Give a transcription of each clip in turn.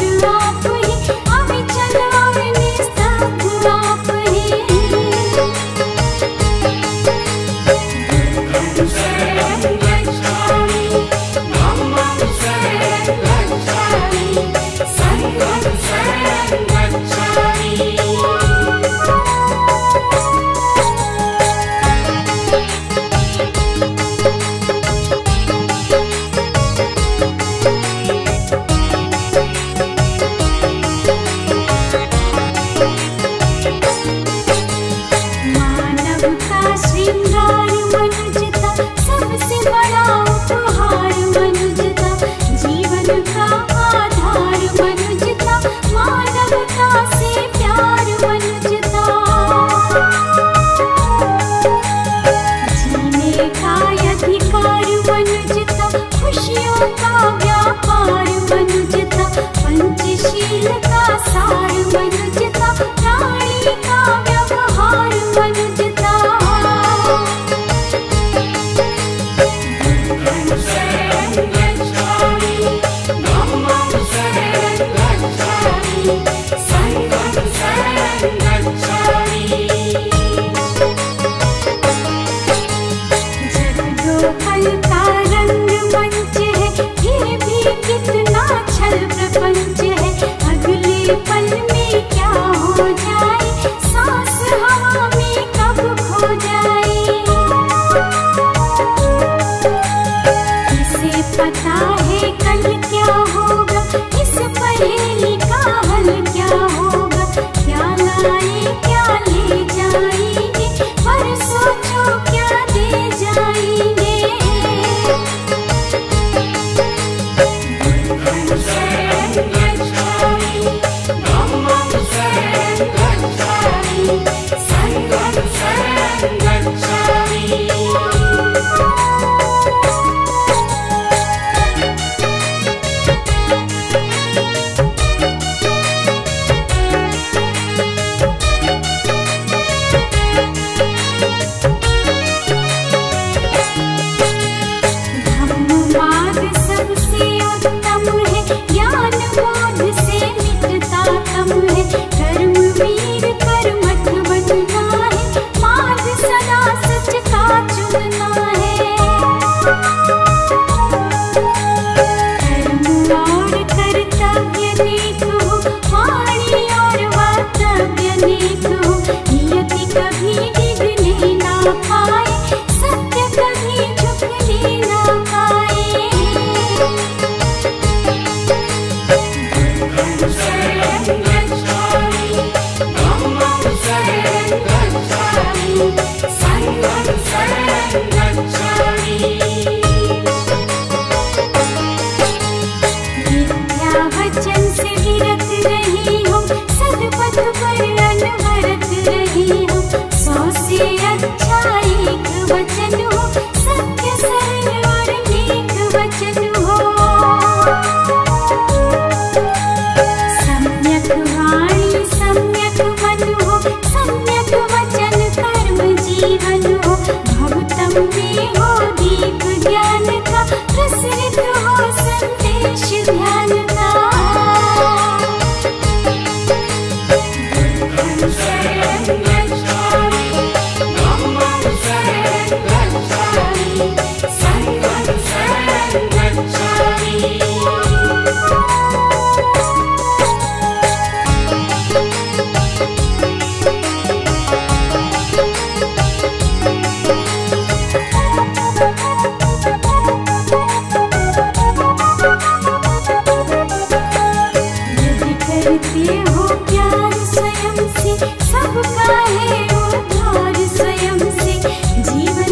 के शब्द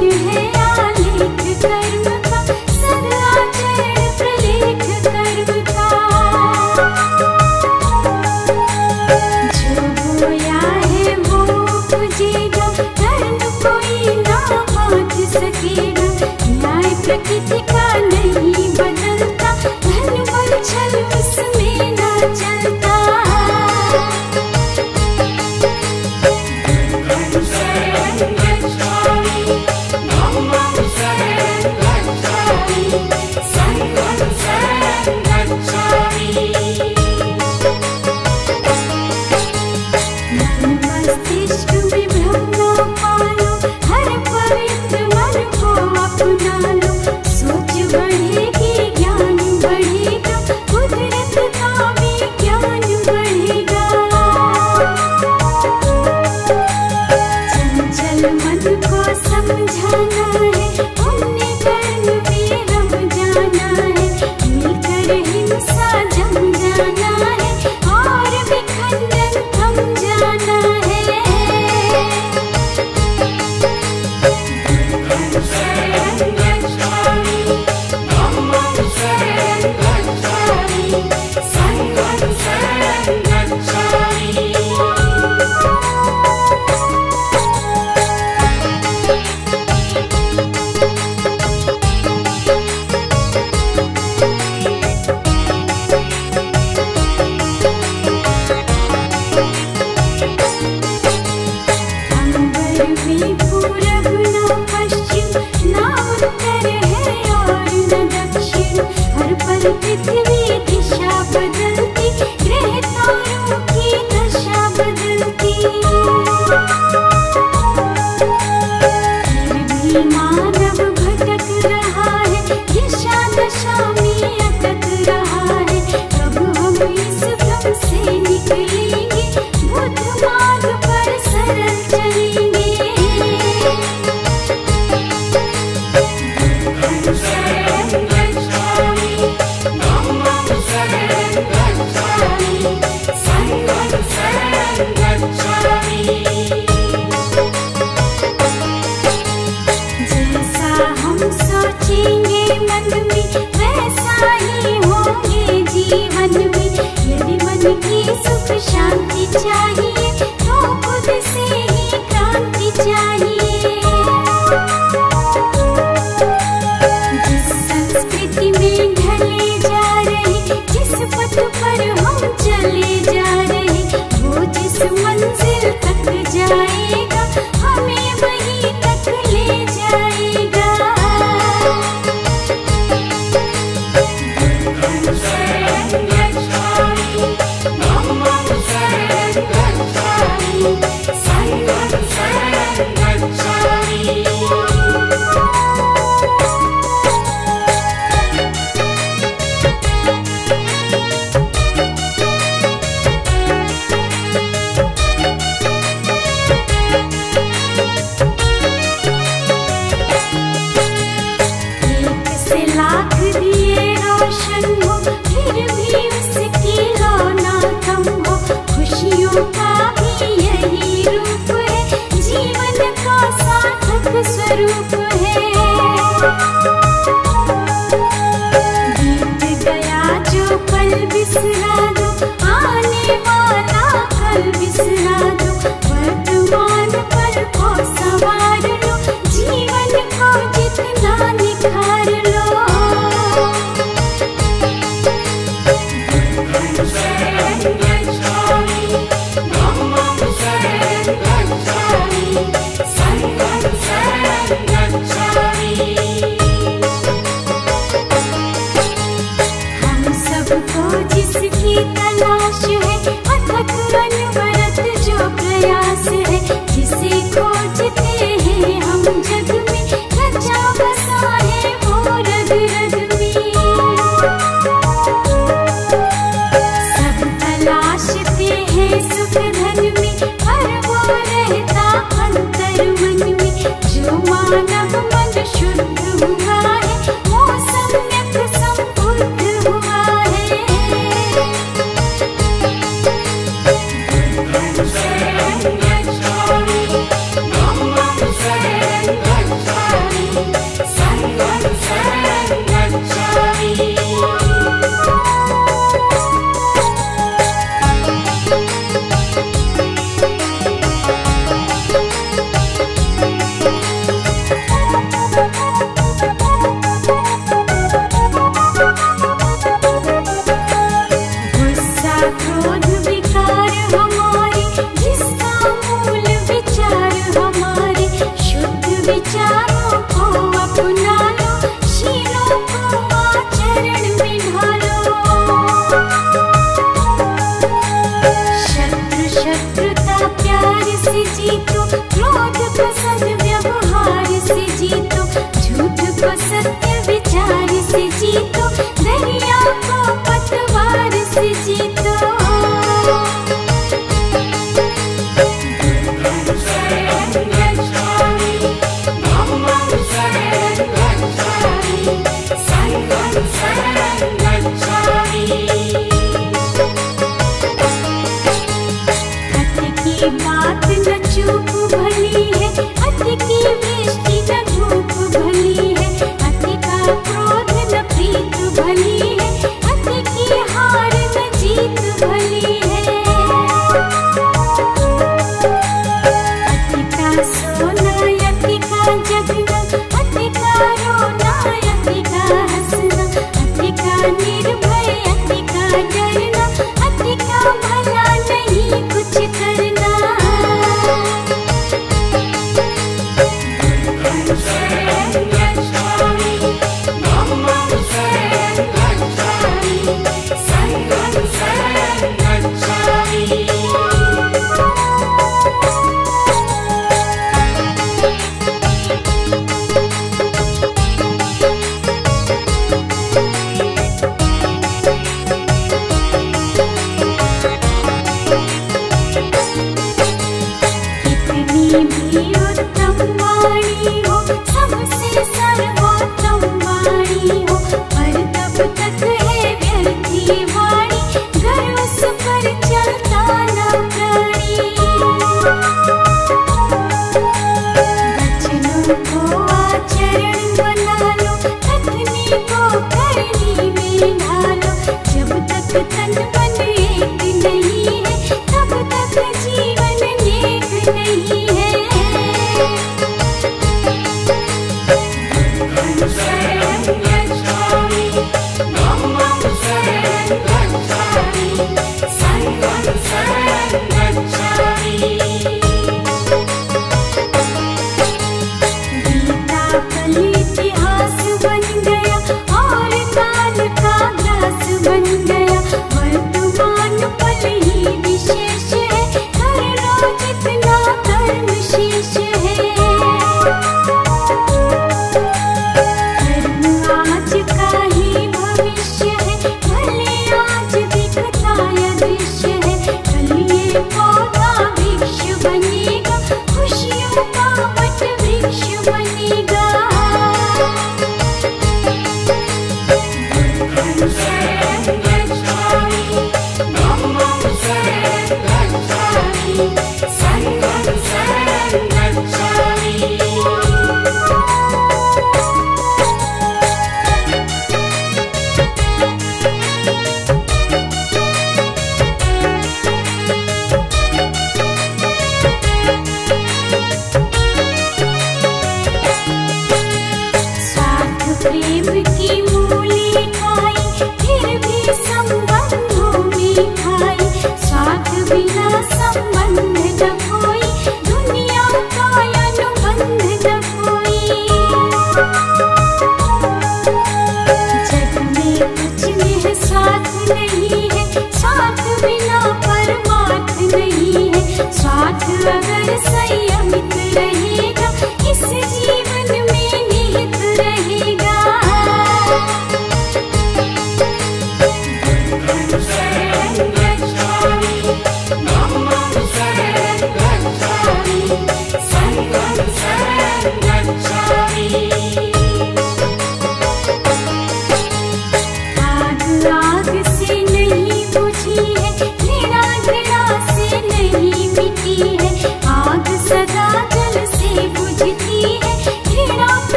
女黑。simply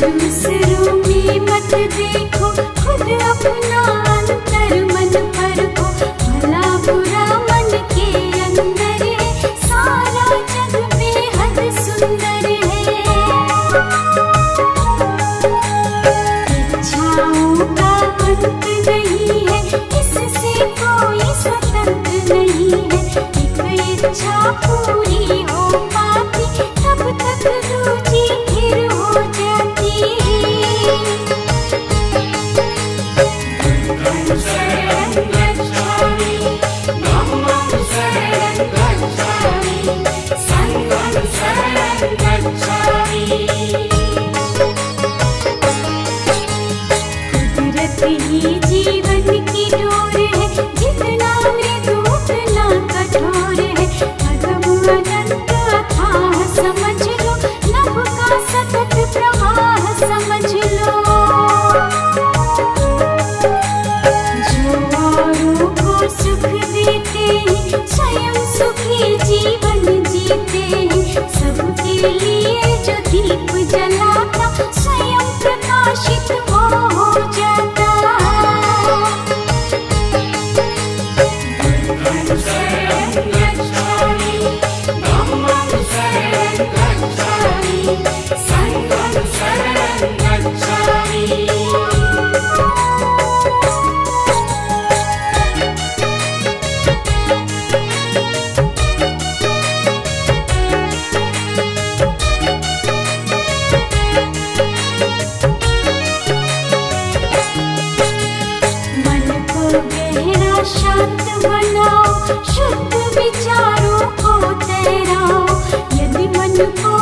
दूसरों की मत देखो खुद अपना बनाओ शुद्ध विचारों को तैराओ। यदि मन को